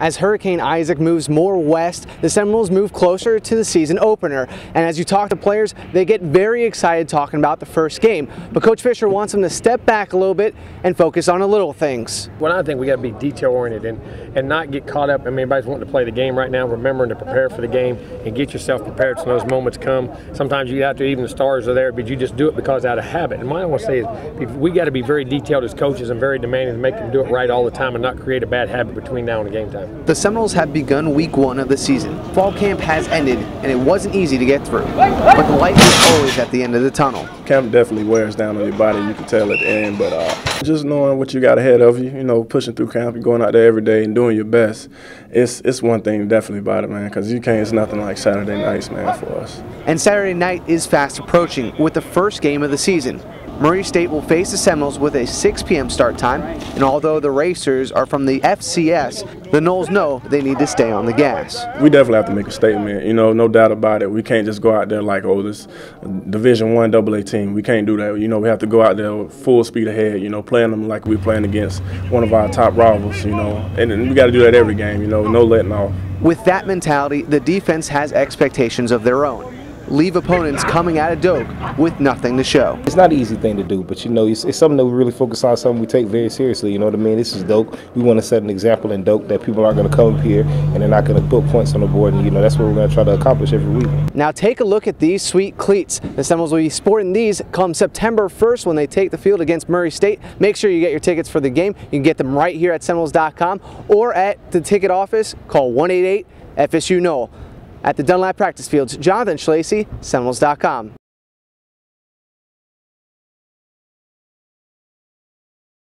As Hurricane Isaac moves more west, the Seminoles move closer to the season opener. And as you talk to players, they get very excited talking about the first game. But Coach Fisher wants them to step back a little bit and focus on the little things. Well, I think we got to be detail oriented and, and not get caught up. I mean, everybody's wanting to play the game right now, remembering to prepare for the game and get yourself prepared so those moments come. Sometimes you have to, even the stars are there, but you just do it because out of habit. And what I want to say is we got to be very detailed as coaches and very demanding to make them do it right all the time and not create a bad habit between now and game time. The Seminoles have begun week one of the season. Fall camp has ended, and it wasn't easy to get through. But the light is always at the end of the tunnel. Camp definitely wears down on your body, you can tell at the end. But uh, just knowing what you got ahead of you, you know, pushing through camp and going out there every day and doing your best, it's it's one thing definitely about it, man. Because you can't. It's nothing like Saturday nights, man, for us. And Saturday night is fast approaching with the first game of the season. Murray State will face the Seminoles with a 6 p.m. start time, and although the Racers are from the FCS, the Noles know they need to stay on the gas. We definitely have to make a statement, you know, no doubt about it. We can't just go out there like, oh, this Division One AA team. We can't do that. You know, we have to go out there full speed ahead, you know, playing them like we're playing against one of our top rivals, you know, and, and we got to do that every game, you know, no letting off. With that mentality, the defense has expectations of their own leave opponents coming out of Doak with nothing to show. It's not an easy thing to do, but you know, it's, it's, something that we really focus on, something we take very seriously. You know what I mean? This is Doak. We want to set an example in Doak that people aren't going to come up here and they're not going to put points on the board. And, you know, that's what we're going to try to accomplish every week. Now, take a look at these sweet cleats. The Seminoles will be sporting these come September 1st when they take the field against Murray State. Make sure you get your tickets for the game. You can get them right here at Seminoles.com or at the ticket office. Call 188 FSU Nole. At the Dunlap practice fields, Jonathan Schlacey, Seminoles.com.